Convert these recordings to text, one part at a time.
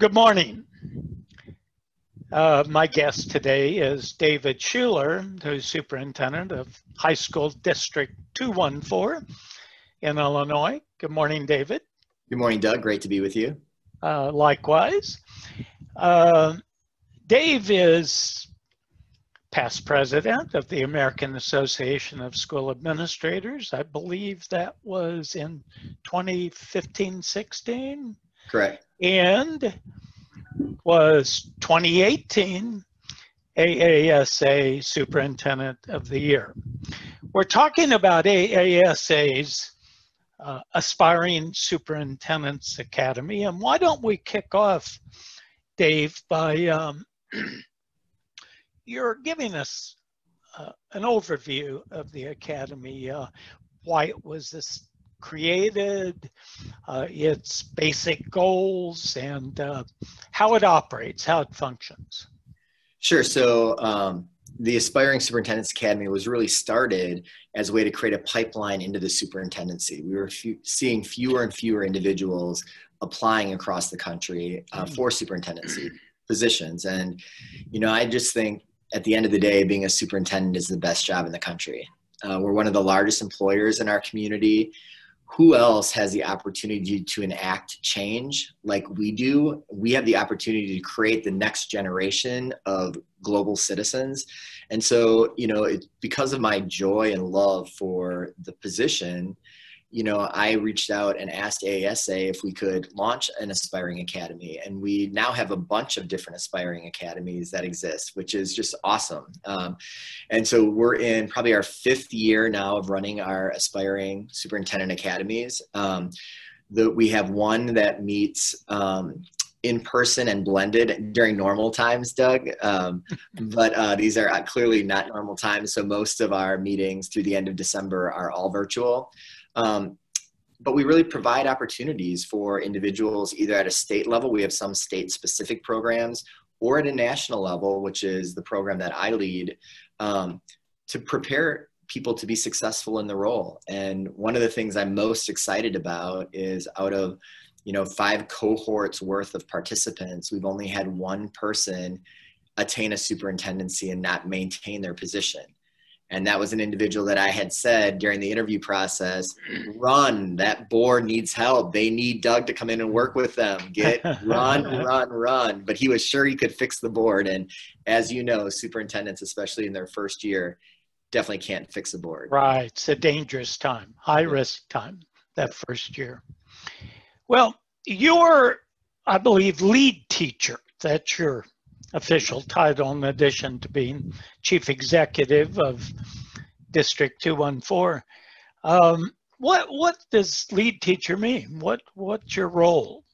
Good morning. Uh, my guest today is David Schuler, who's superintendent of High School District 214 in Illinois. Good morning, David. Good morning, Doug. Great to be with you. Uh, likewise. Uh, Dave is past president of the American Association of School Administrators. I believe that was in 2015 16. Correct. And was 2018 AASA Superintendent of the Year. We're talking about AASA's uh, Aspiring Superintendents Academy, and why don't we kick off, Dave, by um, you're giving us uh, an overview of the Academy, uh, why it was this created, uh, its basic goals, and uh, how it operates, how it functions. Sure. So um, the Aspiring Superintendents Academy was really started as a way to create a pipeline into the superintendency. We were few, seeing fewer and fewer individuals applying across the country uh, mm. for superintendency positions. And, you know, I just think at the end of the day, being a superintendent is the best job in the country. Uh, we're one of the largest employers in our community who else has the opportunity to enact change like we do? We have the opportunity to create the next generation of global citizens. And so, you know, it, because of my joy and love for the position, you know, I reached out and asked AASA if we could launch an aspiring academy. And we now have a bunch of different aspiring academies that exist, which is just awesome. Um, and so we're in probably our fifth year now of running our aspiring superintendent academies. Um, the, we have one that meets um, in person and blended during normal times, Doug. Um, but uh, these are clearly not normal times. So most of our meetings through the end of December are all virtual. Um, but we really provide opportunities for individuals either at a state level, we have some state specific programs, or at a national level, which is the program that I lead, um, to prepare people to be successful in the role. And one of the things I'm most excited about is out of you know five cohorts worth of participants, we've only had one person attain a superintendency and not maintain their position and that was an individual that I had said during the interview process, run, that board needs help. They need Doug to come in and work with them. Get run, run, run. But he was sure he could fix the board. And as you know, superintendents, especially in their first year, definitely can't fix a board. Right. It's a dangerous time, high risk time, that first year. Well, you're, I believe, lead teacher. That's your official title in addition to being chief executive of District 214. Um, what what does lead teacher mean? What what's your role?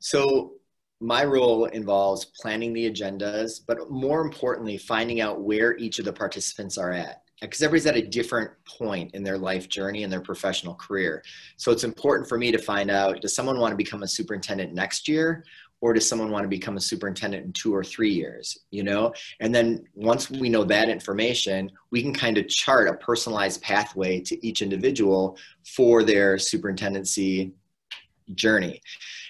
So my role involves planning the agendas, but more importantly, finding out where each of the participants are at because everybody's at a different point in their life journey and their professional career. So it's important for me to find out, does someone want to become a superintendent next year? Or does someone want to become a superintendent in two or three years you know? And then once we know that information we can kind of chart a personalized pathway to each individual for their superintendency journey.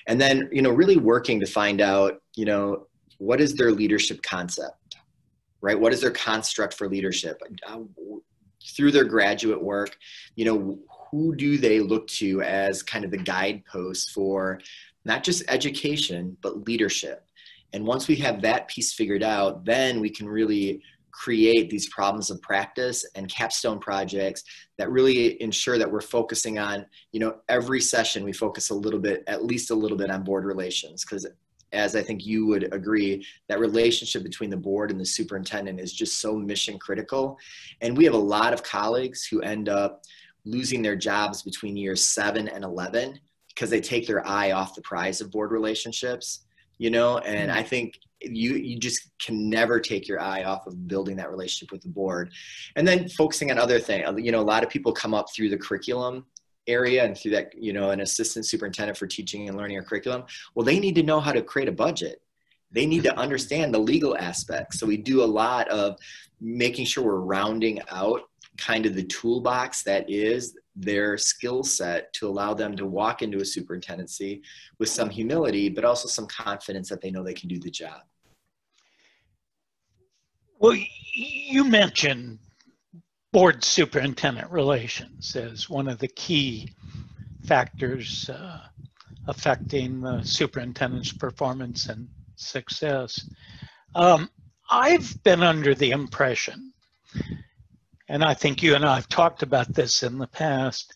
And then you know really working to find out you know what is their leadership concept right? What is their construct for leadership? Uh, through their graduate work you know who do they look to as kind of the guideposts for not just education, but leadership. And once we have that piece figured out, then we can really create these problems of practice and capstone projects that really ensure that we're focusing on, you know, every session we focus a little bit, at least a little bit on board relations. Because as I think you would agree, that relationship between the board and the superintendent is just so mission critical. And we have a lot of colleagues who end up losing their jobs between years seven and 11 because they take their eye off the prize of board relationships you know? And mm-hmm. i think you you just can never take your eye off of building that relationship with the board. And then focusing on other things you know a lot of people come up through the curriculum area and through that you know an assistant superintendent for teaching and learning a curriculum. Well they need to know how to create a budget. They need to understand the legal aspects. So we do a lot of making sure we're rounding out kind of the toolbox that is their skill set to allow them to walk into a superintendency with some humility, but also some confidence that they know they can do the job. Well, you mentioned board superintendent relations as one of the key factors uh, affecting the superintendent's performance and success. Um, I've been under the impression, and I think you and I have talked about this in the past,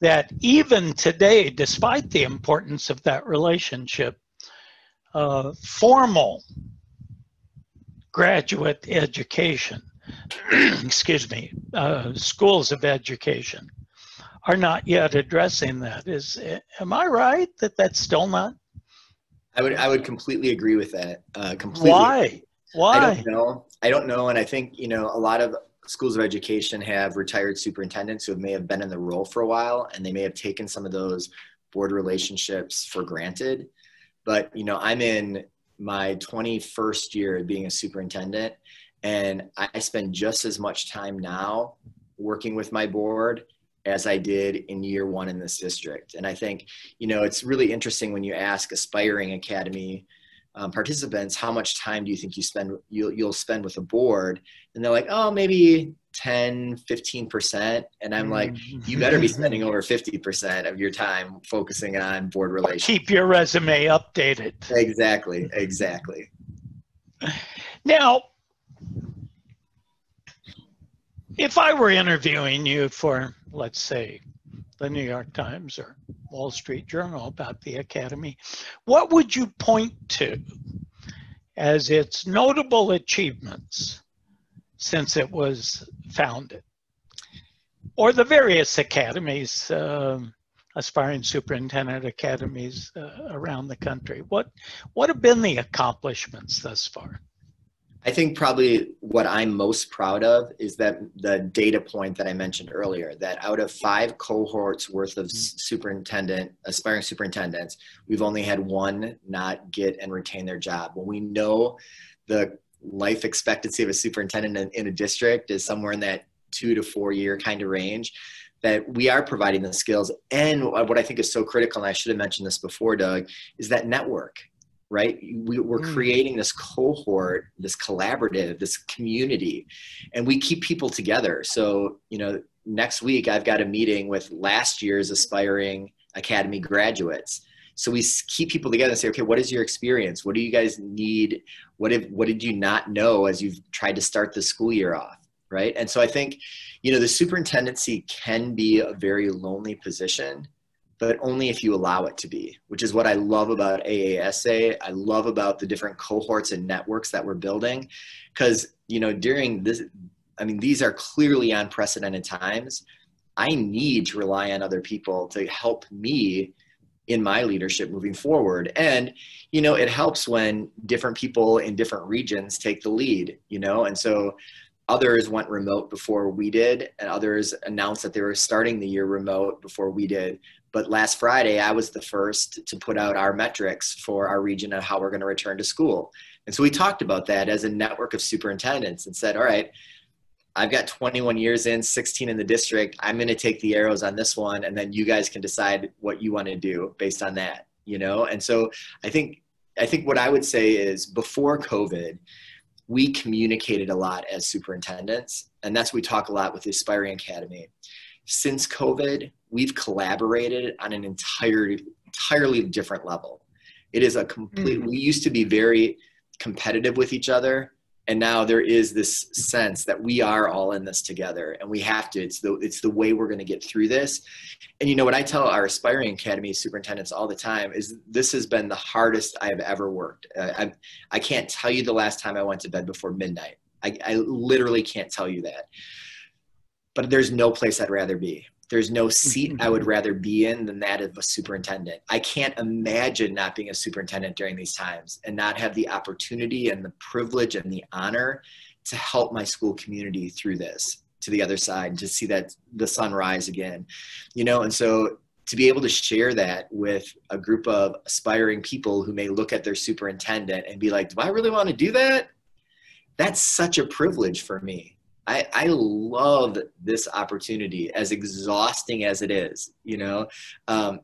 that even today, despite the importance of that relationship, uh, formal graduate education, excuse me, uh, schools of education are not yet addressing that. Is am I right that that's still not? I would I would completely agree with that. Uh, completely. Why? Why? I don't know. I don't know, and I think you know a lot of schools of education have retired superintendents who may have been in the role for a while, and they may have taken some of those board relationships for granted. But you know, I'm in my 21st year of being a superintendent, and I spend just as much time now working with my board as I did in year one in this district. And I think, you know, it's really interesting when you ask aspiring academy um, participants, how much time do you think you spend, you'll, you'll spend with a board? And they're like, oh, maybe 10, 15%. And I'm like, mm-hmm. you better be spending over 50% of your time focusing on board relations. Keep your resume updated. Exactly, exactly. Now, if I were interviewing you for, let's say, the New York Times or Wall Street Journal about the Academy, what would you point to as its notable achievements since it was founded? Or the various academies, um, aspiring superintendent academies uh, around the country. What, what have been the accomplishments thus far? I think probably what I'm most proud of is that the data point that I mentioned earlier that out of five cohorts worth of superintendent, aspiring superintendents, we've only had one not get and retain their job. When we know the life expectancy of a superintendent in, in a district is somewhere in that two to four year kind of range, that we are providing the skills. And what I think is so critical, and I should have mentioned this before, Doug, is that network right? We, are mm. creating this cohort, this collaborative, this community, and we keep people together. So, you know, next week I've got a meeting with last year's aspiring academy graduates. So we keep people together and say, okay, what is your experience? What do you guys need? What if, what did you not know as you've tried to start the school year off? Right. And so I think, you know, the superintendency can be a very lonely position but only if you allow it to be, which is what I love about AASA. I love about the different cohorts and networks that we're building. Because, you know, during this, I mean, these are clearly unprecedented times. I need to rely on other people to help me in my leadership moving forward. And, you know, it helps when different people in different regions take the lead, you know, and so others went remote before we did and others announced that they were starting the year remote before we did but last Friday, I was the first to put out our metrics for our region of how we're going to return to school. And so we talked about that as a network of superintendents and said, all right, I've got 21 years in, 16 in the district. I'm going to take the arrows on this one, and then you guys can decide what you want to do based on that. You know, and so I think I think what I would say is before COVID, we communicated a lot as superintendents, and that's what we talk a lot with the Aspiring Academy since COVID, we've collaborated on an entire, entirely different level. It is a complete, mm-hmm. we used to be very competitive with each other. And now there is this sense that we are all in this together and we have to, it's the, it's the way we're going to get through this. And you know what I tell our aspiring academy superintendents all the time is this has been the hardest I've ever worked. Uh, I, I can't tell you the last time I went to bed before midnight. I, I literally can't tell you that but there's no place I'd rather be. There's no seat I would mm-hmm. rather be in than that of a superintendent. I can't imagine not being a superintendent during these times and not have the opportunity and the privilege and the honor to help my school community through this to the other side to see that the sun rise again. You know, and so to be able to share that with a group of aspiring people who may look at their superintendent and be like, do I really want to do that? That's such a privilege for me I, I love this opportunity as exhausting as it is, you know, um,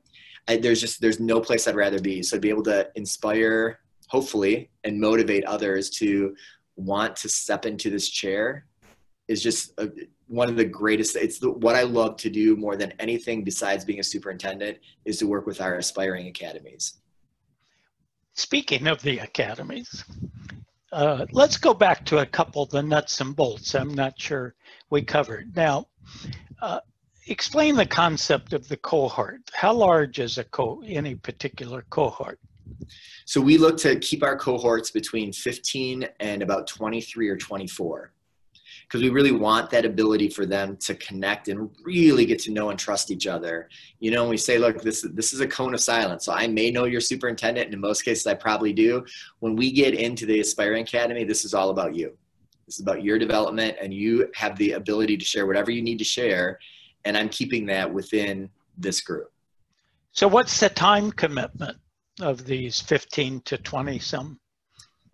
I, there's just, there's no place I'd rather be. So to be able to inspire, hopefully, and motivate others to want to step into this chair is just a, one of the greatest it's the, what i love to do more than anything besides being a superintendent is to work with our aspiring academies speaking of the academies uh, let's go back to a couple of the nuts and bolts i'm not sure we covered. Now uh, explain the concept of the cohort. How large is a co any particular cohort? So we look to keep our cohorts between 15 and about 23 or 24 because we really want that ability for them to connect and really get to know and trust each other. You know, we say, look, this this is a cone of silence. So I may know your superintendent, and in most cases, I probably do. When we get into the Aspiring Academy, this is all about you. This is about your development, and you have the ability to share whatever you need to share. And I'm keeping that within this group. So, what's the time commitment of these 15 to 20 some?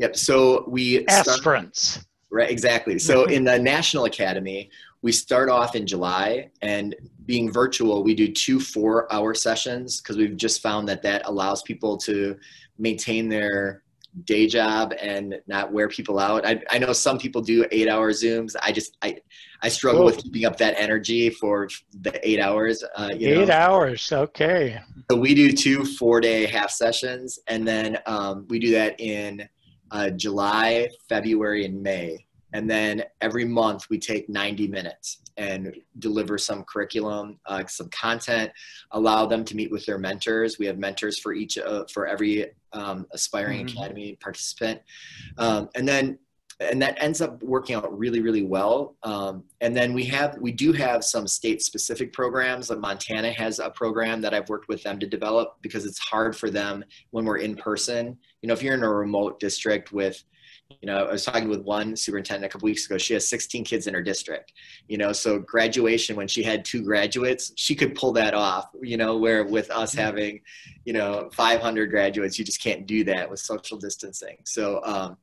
Yep. So we aspirants. Start, Right, exactly. So mm-hmm. in the National Academy, we start off in July and being virtual, we do two four hour sessions because we've just found that that allows people to maintain their day job and not wear people out. I, I know some people do eight hour Zooms. I just, I, I struggle with keeping up that energy for the eight hours. Uh, eight know. hours. Okay. So we do two four day half sessions and then um, we do that in uh, July, February, and May. And then every month we take 90 minutes and deliver some curriculum, uh, some content, allow them to meet with their mentors. We have mentors for each, uh, for every um, aspiring mm-hmm. academy participant. Um, and then and that ends up working out really really well. Um, and then we have we do have some state specific programs. Like montana has a program that i've worked with them to develop because it's hard for them when we're in person. You know if you're in a remote district with you know i was talking with one superintendent a couple weeks ago. She has 16 kids in her district you know so graduation when she had two graduates she could pull that off you know where with us having you know 500 graduates you just can't do that with social distancing. So um,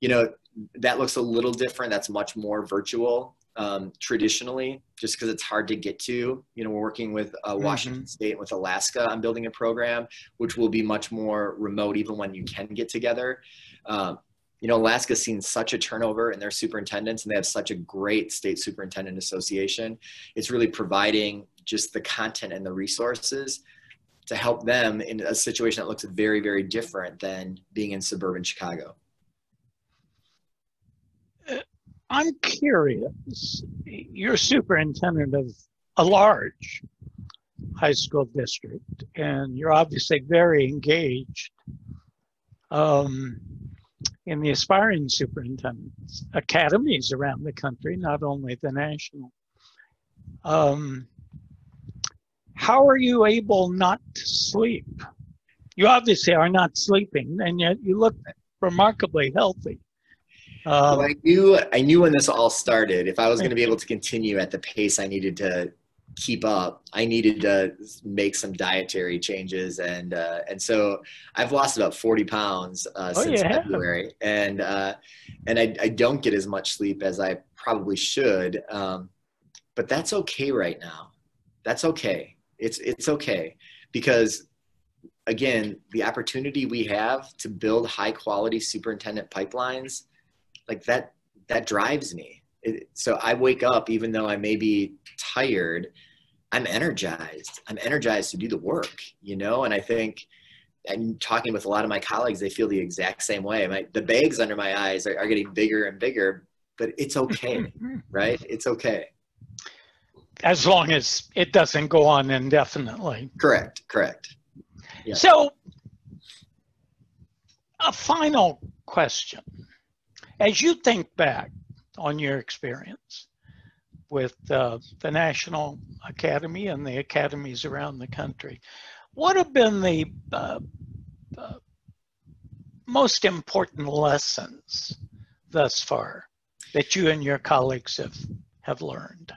you know that looks a little different. That's much more virtual um, traditionally, just because it's hard to get to. You know, we're working with uh, mm-hmm. Washington mm-hmm. State with Alaska on building a program, which will be much more remote, even when you can get together. Um, you know, Alaska's seen such a turnover in their superintendents, and they have such a great state superintendent association. It's really providing just the content and the resources to help them in a situation that looks very, very different than being in suburban Chicago. I'm curious. You're superintendent of a large high school district, and you're obviously very engaged um, in the aspiring superintendents academies around the country, not only the national. Um, how are you able not to sleep? You obviously are not sleeping, and yet you look remarkably healthy. Um, well, I knew I knew when this all started. If I was going to be able to continue at the pace I needed to keep up, I needed to make some dietary changes, and uh, and so I've lost about forty pounds uh, oh, since yeah. February, and uh, and I, I don't get as much sleep as I probably should, um, but that's okay right now. That's okay. It's it's okay because again, the opportunity we have to build high quality superintendent pipelines like that that drives me. It, so i wake up even though i may be tired i'm energized. I'm energized to do the work you know? And i think and talking with a lot of my colleagues they feel the exact same way. My, the bags under my eyes are, are getting bigger and bigger but it's okay mm-hmm. right? It's okay. As long as it doesn't go on indefinitely. Correct correct. Yeah. so a final question as you think back on your experience with uh, the National Academy and the academies around the country, what have been the uh, uh, most important lessons thus far that you and your colleagues have, have learned?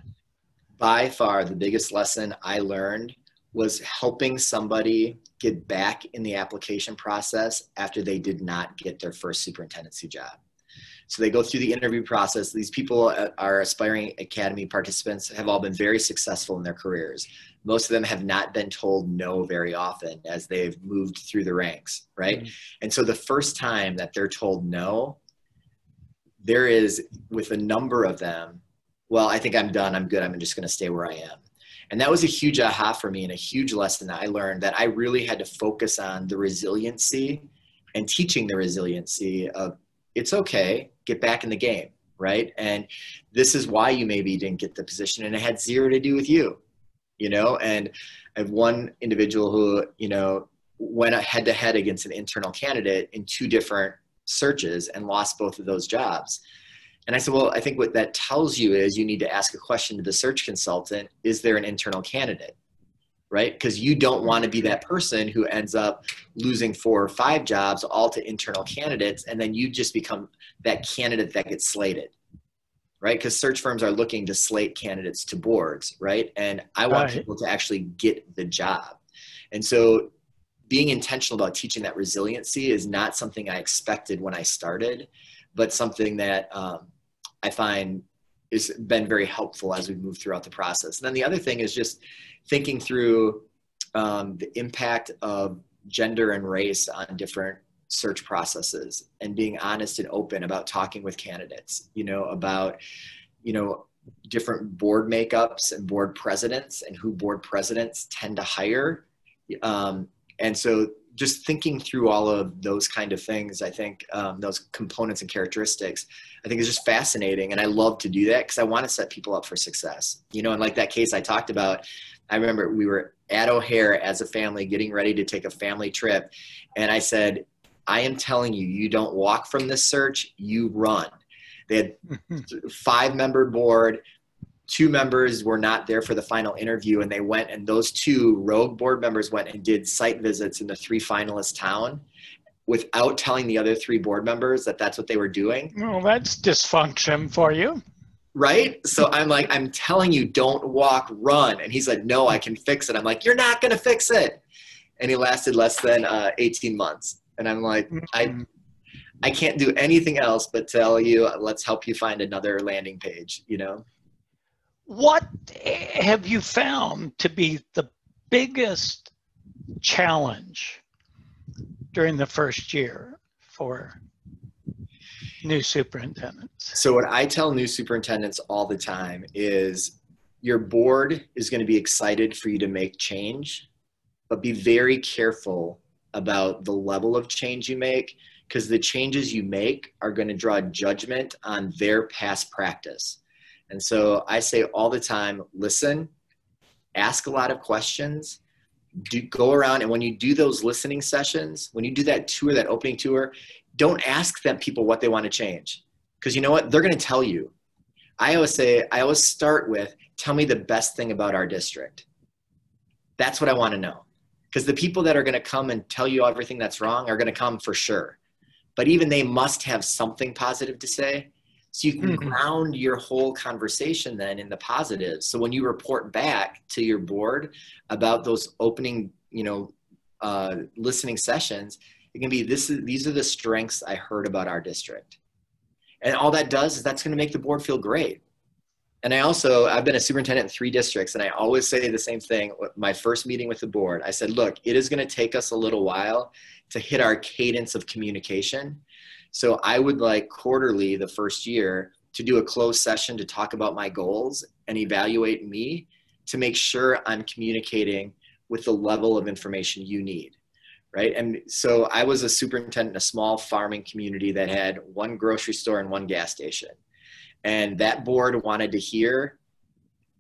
By far, the biggest lesson I learned was helping somebody get back in the application process after they did not get their first superintendency job So they go through the interview process. These people, are aspiring academy participants, have all been very successful in their careers. Most of them have not been told no very often as they've moved through the ranks, right? Mm-hmm. And so the first time that they're told no, there is, with a number of them, well, I think I'm done. I'm good. I'm just going to stay where I am. And that was a huge aha for me and a huge lesson that I learned that I really had to focus on the resiliency and teaching the resiliency of it's okay, get back in the game, right? And this is why you maybe didn't get the position and it had zero to do with you, you know? And I have one individual who, you know, went head to head against an internal candidate in two different searches and lost both of those jobs. And I said, well, I think what that tells you is you need to ask a question to the search consultant Is there an internal candidate? Right? Because you don't want to be that person who ends up losing four or five jobs all to internal candidates, and then you just become that candidate that gets slated. Right? Because search firms are looking to slate candidates to boards, right? And I want right. people to actually get the job. And so being intentional about teaching that resiliency is not something I expected when I started, but something that um, I find has been very helpful as we move throughout the process. And then the other thing is just thinking through um, the impact of gender and race on different search processes and being honest and open about talking with candidates, you know, about, you know, different board makeups and board presidents and who board presidents tend to hire. Um, and so just thinking through all of those kind of things, I think um, those components and characteristics, I think is just fascinating. And I love to do that because I want to set people up for success. You know, and like that case I talked about, I remember we were at O'Hare as a family getting ready to take a family trip. And I said, I am telling you, you don't walk from this search, you run. They had five member board two members were not there for the final interview and they went and those two rogue board members went and did site visits in the three finalist town without telling the other three board members that that's what they were doing. Well that's dysfunction for you. Right? So i'm like i'm telling you don't walk run. And he's like no i can fix it. I'm like you're not going to fix it. And he lasted less than uh, 18 months. And i'm like i i can't do anything else but tell you let's help you find another landing page you know what have you found to be the biggest challenge during the first year for new superintendents? So, what I tell new superintendents all the time is your board is going to be excited for you to make change, but be very careful about the level of change you make because the changes you make are going to draw judgment on their past practice. And so I say all the time listen, ask a lot of questions, do, go around. And when you do those listening sessions, when you do that tour, that opening tour, don't ask them people what they want to change. Because you know what? They're going to tell you. I always say, I always start with, tell me the best thing about our district. That's what I want to know. Because the people that are going to come and tell you everything that's wrong are going to come for sure. But even they must have something positive to say. So you can mm-hmm. ground your whole conversation then in the positives. So when you report back to your board about those opening, you know, uh, listening sessions, it can be this is these are the strengths I heard about our district. And all that does is that's going to make the board feel great. And I also I've been a superintendent in three districts and I always say the same thing my first meeting with the board. I said, "Look, it is going to take us a little while to hit our cadence of communication." So I would like quarterly the first year to do a closed session to talk about my goals and evaluate me to make sure I'm communicating with the level of information you need. Right. And so I was a superintendent in a small farming community that had one grocery store and one gas station. And that board wanted to hear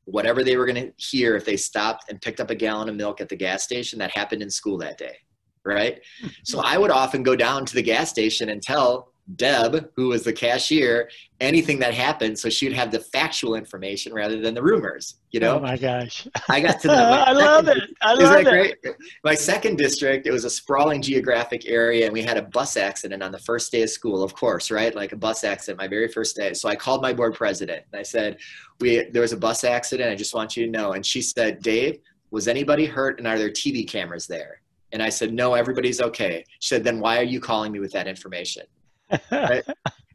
whatever they were going to hear if they stopped and picked up a gallon of milk at the gas station that happened in school that day right? Hmm. So I would often go down to the gas station and tell Deb, who was the cashier, anything that happened, so she'd have the factual information rather than the rumors. You know? Oh my gosh! I got to. The, I love it. I love it. Great? My second district, it was a sprawling geographic area, and we had a bus accident on the first day of school. Of course, right? Like a bus accident, my very first day. So I called my board president and I said, "We there was a bus accident. I just want you to know." And she said, "Dave, was anybody hurt? And are there TV cameras there?" And I said, no, everybody's okay. She said, then why are you calling me with that information? Right?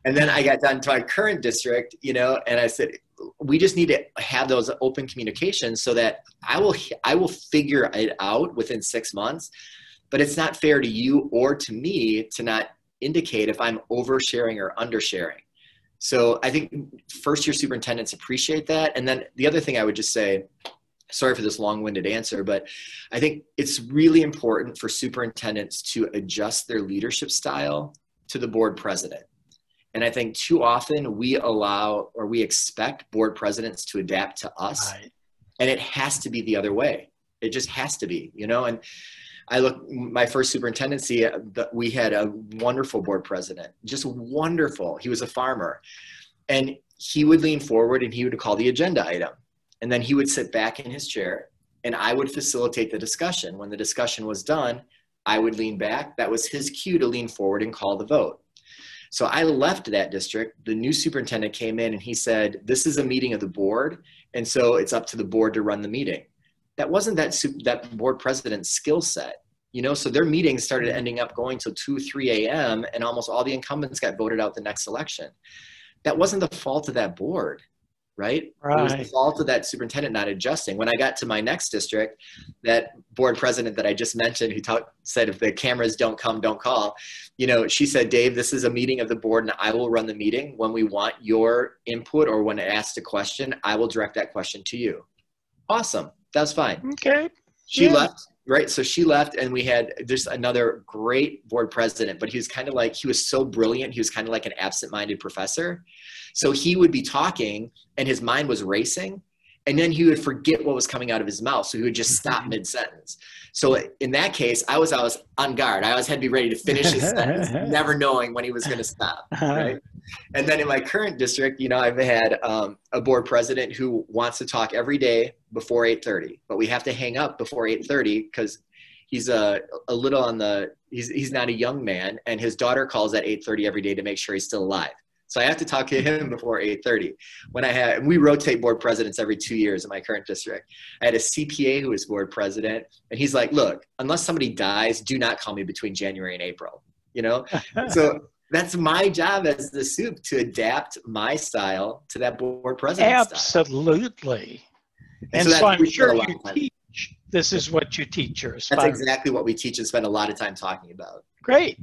and then I got down to my current district, you know, and I said, we just need to have those open communications so that I will I will figure it out within six months. But it's not fair to you or to me to not indicate if I'm oversharing or undersharing. So I think first year superintendents appreciate that. And then the other thing I would just say, sorry for this long-winded answer, but I think it's really important for superintendents to adjust their leadership style to the board president. And I think too often we allow or we expect board presidents to adapt to us. Right. And it has to be the other way. It just has to be, you know, and I look my first superintendency. Uh, we had a wonderful board president, just wonderful. He was a farmer, and he would lean forward and he would call the agenda item, and then he would sit back in his chair, and I would facilitate the discussion. When the discussion was done, I would lean back. That was his cue to lean forward and call the vote. So I left that district. The new superintendent came in and he said, "This is a meeting of the board, and so it's up to the board to run the meeting." that wasn't that that board president's skill set you know so their meetings started ending up going till 2 3 a.m and almost all the incumbents got voted out the next election that wasn't the fault of that board right? right. It was the fault of that superintendent not adjusting. When I got to my next district, that board president that I just mentioned, who talk, said, if the cameras don't come, don't call, you know, she said, Dave, this is a meeting of the board and I will run the meeting. When we want your input or when asked a question, I will direct that question to you. Awesome. That's fine. Okay. She yeah. left, right? So she left, and we had just another great board president, but he was kind of like, he was so brilliant. He was kind of like an absent minded professor. So he would be talking, and his mind was racing and then he would forget what was coming out of his mouth so he would just stop mm-hmm. mid-sentence. So in that case i was always on guard. I always had to be ready to finish his sentence never knowing when he was going to stop right? And then in my current district you know i've had um, a board president who wants to talk every day before 8.30 but we have to hang up before 8.30 because he's a, a little on the he's, he's not a young man and his daughter calls at 8.30 every day to make sure he's still alive so I have to talk to him before 8:30. When I had, we rotate board presidents every two years in my current district. I had a CPA who was board president, and he's like, "Look, unless somebody dies, do not call me between January and April." You know, so that's my job as the soup to adapt my style to that board president. Absolutely. And, and so, so I'm sure you teach. This is what you teach your That's exactly what we teach and spend a lot of time talking about. Great.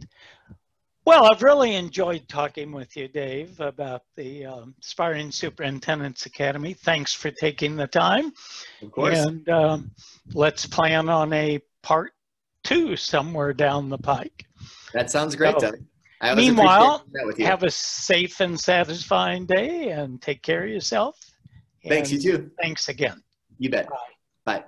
Well, I've really enjoyed talking with you, Dave, about the um, Aspiring Superintendents Academy. Thanks for taking the time. Of course. And um, let's plan on a part two somewhere down the pike. That sounds great, so, Meanwhile, have a safe and satisfying day and take care of yourself. Thanks, you too. Thanks again. You bet. Bye. Bye.